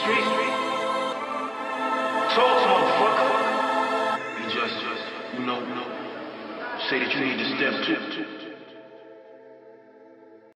street. Talk, motherfucker. You just, you know, say that you need to step two.